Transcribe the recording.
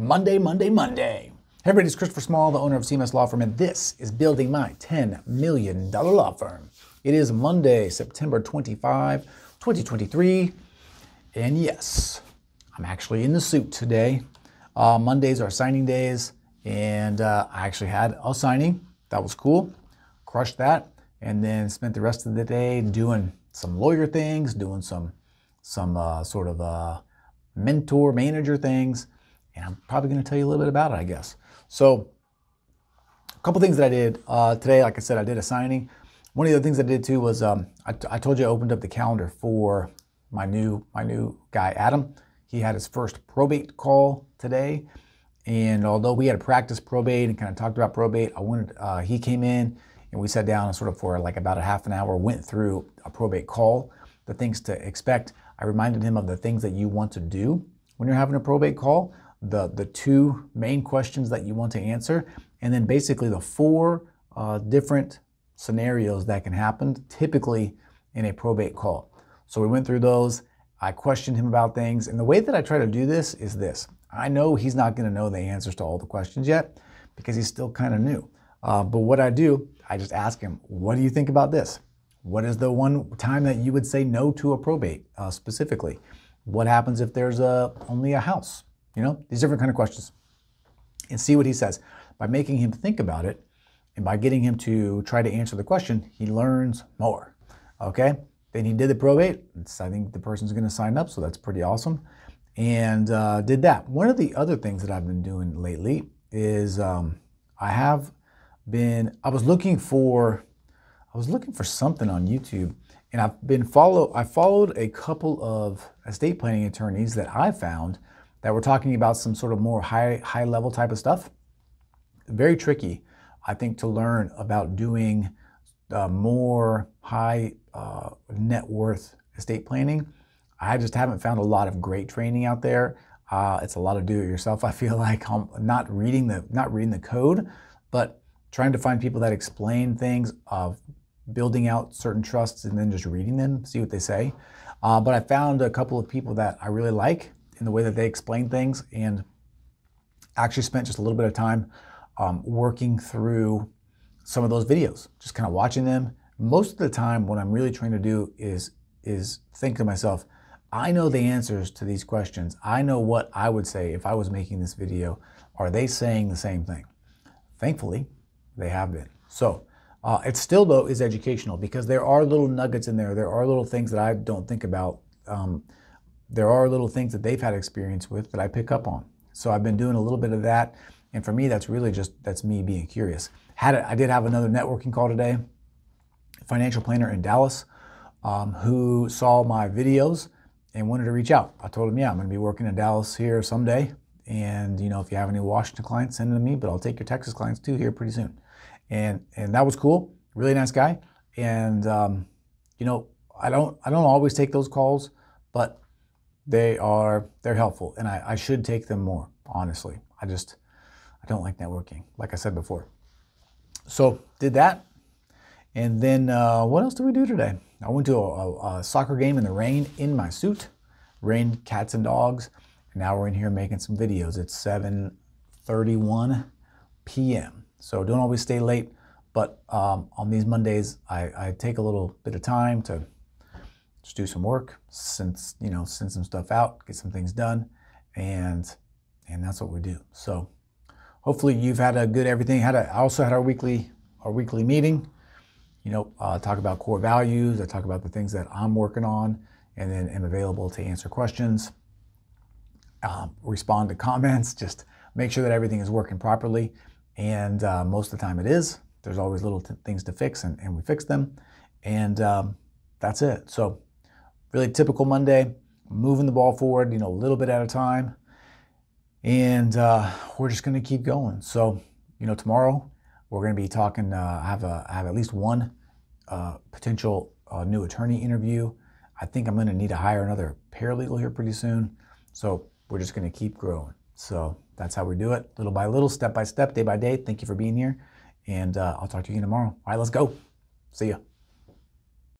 Monday, Monday, Monday. Hey everybody, it's Christopher Small, the owner of CMS Law Firm, and this is Building My $10 Million Law Firm. It is Monday, September 25, 2023, and yes, I'm actually in the suit today. Uh, Mondays are signing days, and uh, I actually had a signing. That was cool. Crushed that, and then spent the rest of the day doing some lawyer things, doing some some uh, sort of uh, mentor manager things, and I'm probably going to tell you a little bit about it, I guess. So, a couple things that I did uh, today. Like I said, I did a signing. One of the things I did too was um, I, I told you I opened up the calendar for my new my new guy Adam. He had his first probate call today, and although we had to practice probate and kind of talked about probate, I wanted uh, he came in and we sat down and sort of for like about a half an hour went through a probate call, the things to expect. I reminded him of the things that you want to do when you're having a probate call, the, the two main questions that you want to answer, and then basically the four uh, different scenarios that can happen typically in a probate call. So we went through those. I questioned him about things. And the way that I try to do this is this I know he's not going to know the answers to all the questions yet because he's still kind of new. Uh, but what I do, I just ask him, What do you think about this? What is the one time that you would say no to a probate uh, specifically? What happens if there's a, only a house? You know, these different kind of questions. And see what he says. By making him think about it and by getting him to try to answer the question, he learns more. Okay? Then he did the probate. It's, I think the person's going to sign up, so that's pretty awesome. And uh, did that. One of the other things that I've been doing lately is um, I have been, I was looking for I was looking for something on YouTube, and I've been follow. I followed a couple of estate planning attorneys that I found that were talking about some sort of more high high level type of stuff. Very tricky, I think, to learn about doing uh, more high uh, net worth estate planning. I just haven't found a lot of great training out there. Uh, it's a lot of do it yourself. I feel like I'm not reading the not reading the code, but trying to find people that explain things of building out certain trusts and then just reading them, see what they say. Uh, but I found a couple of people that I really like in the way that they explain things and actually spent just a little bit of time um, working through some of those videos, just kind of watching them. Most of the time, what I'm really trying to do is is think to myself, I know the answers to these questions. I know what I would say if I was making this video. Are they saying the same thing? Thankfully, they have been. So uh, it still, though, is educational because there are little nuggets in there. There are little things that I don't think about. Um, there are little things that they've had experience with that I pick up on. So I've been doing a little bit of that. And for me, that's really just, that's me being curious. Had I did have another networking call today, financial planner in Dallas, um, who saw my videos and wanted to reach out. I told him, yeah, I'm going to be working in Dallas here someday. And, you know, if you have any Washington clients, send them to me, but I'll take your Texas clients too here pretty soon and and that was cool. Really nice guy, and um, you know I don't I don't always take those calls, but they are they're helpful, and I, I should take them more. Honestly, I just I don't like networking, like I said before. So did that, and then uh, what else did we do today? I went to a, a, soccer game in the rain in my suit, rain, cats and dogs. And now we're in here making some videos. It's 7:31 p.m. So don't always stay late. But um, on these Mondays, I, I, take a little bit of time to just do some work, since you know, send some stuff out, get some things done, and and that's what we do. So hopefully you've had a good everything. Had a, I also had our weekly our weekly meeting. You know, uh, talk about core values. I talk about the things that I'm working on, and then am available to answer questions, um, respond to comments. Just make sure that everything is working properly. And uh, most of the time it is. There's always little t- things to fix, and, and we fix them. And um, that's it. So, really typical Monday, moving the ball forward, you know, a little bit at a time. And uh, we're just going to keep going. So, you know, tomorrow we're going to be talking. Uh, I have a, I have at least one uh, potential uh, new attorney interview. I think I'm going to need to hire another paralegal here pretty soon. So we're just going to keep growing. So that's how we do it, little by little, step by step, day by day. Thank you for being here. And uh, I'll talk to you again tomorrow. All right, let's go. See ya.